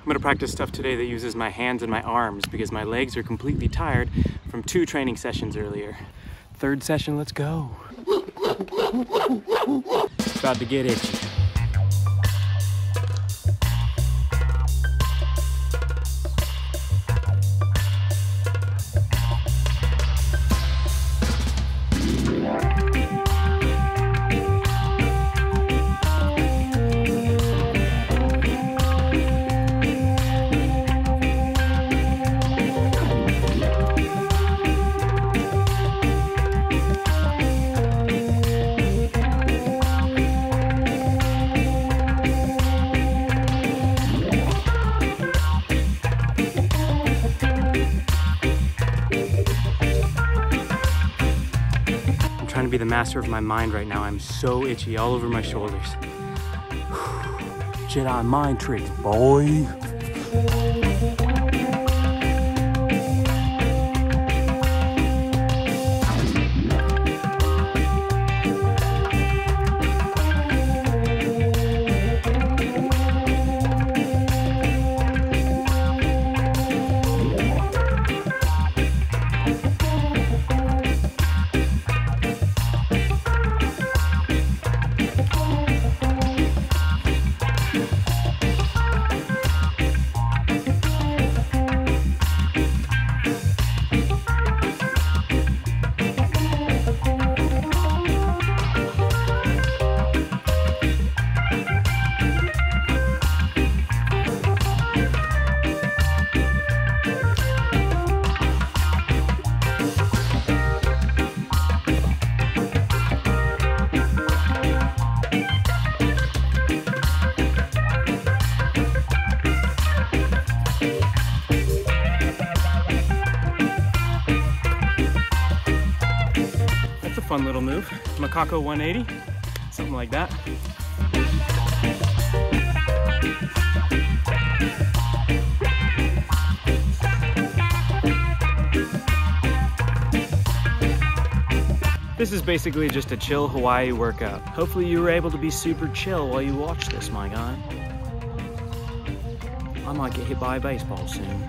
I'm gonna practice stuff today that uses my hands and my arms because my legs are completely tired from two training sessions earlier. Third session, let's go. It's about to get itchy. To be the master of my mind right now. I'm so itchy all over my shoulders. Jedi mind tricks, boy. Fun little move. Macaco 180, something like that. This is basically just a chill Hawaii workout. Hopefully you were able to be super chill while you watch this, my guy. I might get hit by a baseball soon.